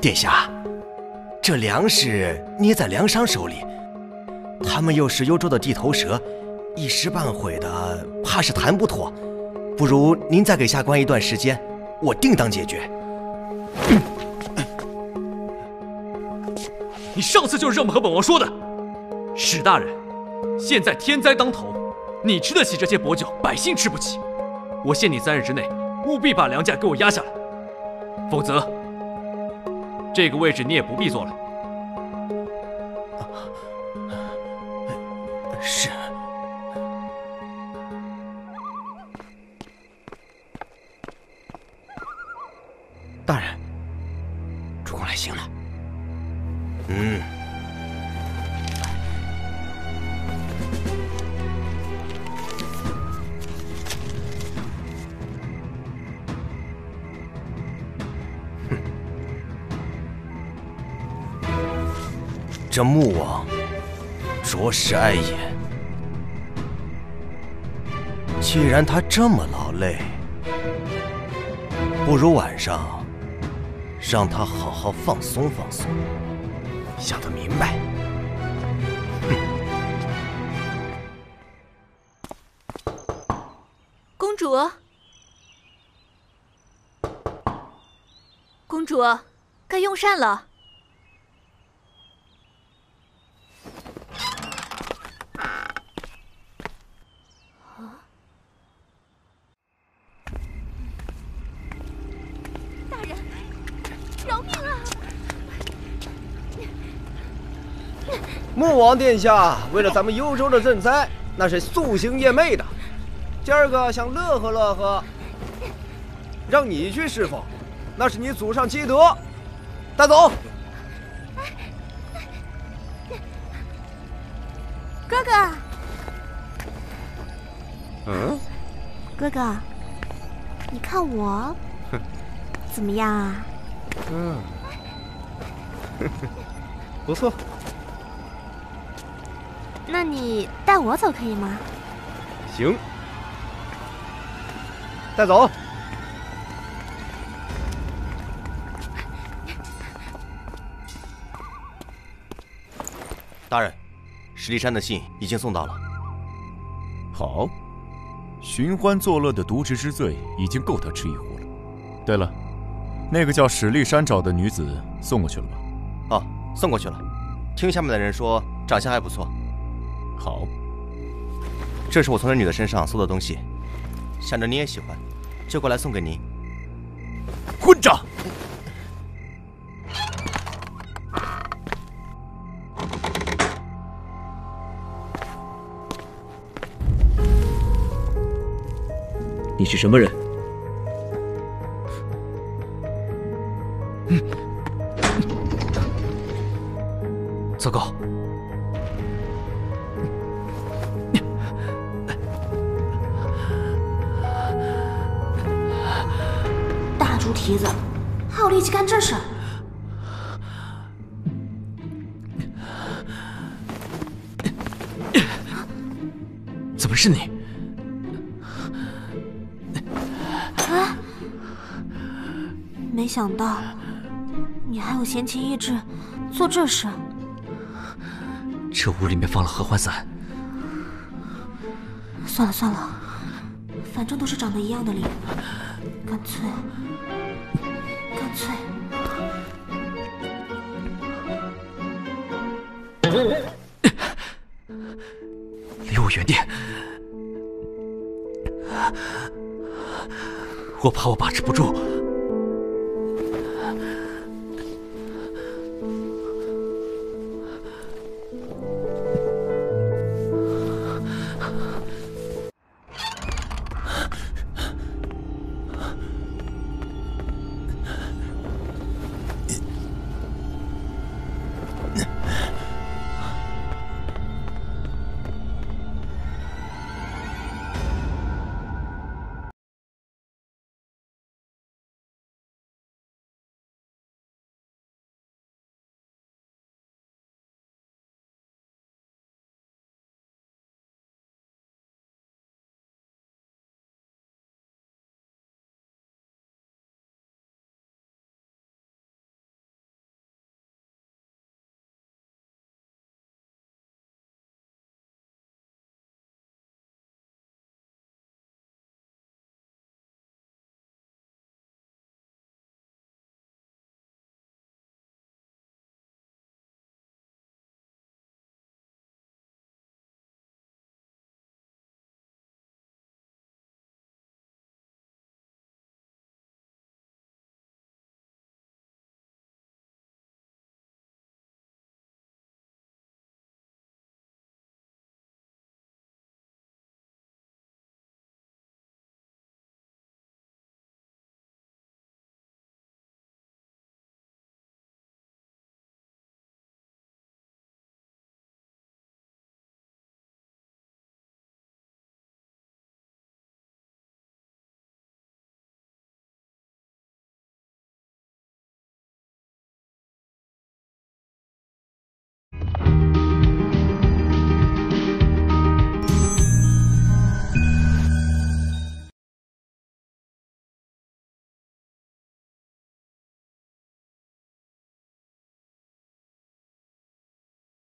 殿下，这粮食捏在粮商手里，他们又是幽州的地头蛇，一时半会的怕是谈不妥。不如您再给下官一段时间，我定当解决。你上次就是这么和本王说的，史大人，现在天灾当头，你吃得起这些薄酒，百姓吃不起。我限你三日之内，务必把粮价给我压下来，否则这个位置你也不必坐了。是。大人，主公来信了。嗯。这穆王着实碍眼。既然他这么劳累，不如晚上让他好好放松放松。想得明白。公主，公主，该用膳了。大人，饶命啊！穆王殿下为了咱们幽州的赈灾，那是夙兴夜寐的。今儿个想乐呵乐呵，让你去侍奉，那是你祖上积德。带走。哥哥，嗯，哥哥，你看我怎么样啊？嗯，不错。那你带我走可以吗？行，带走。大人，石立山的信已经送到了。好，寻欢作乐的渎职之罪已经够他吃一壶了。对了，那个叫史立山找的女子送过去了吗？哦，送过去了。听下面的人说，长相还不错。好，这是我从那女的身上搜的东西，想着你也喜欢，就过来送给您。混账！你是什么人？猪蹄子，还有力气干这事儿？怎么是你？啊！没想到你还有闲情逸致做这事。这屋里面放了合欢散。算了算了，反正都是长得一样的脸，干脆干脆。离我远点！我怕我把持不住。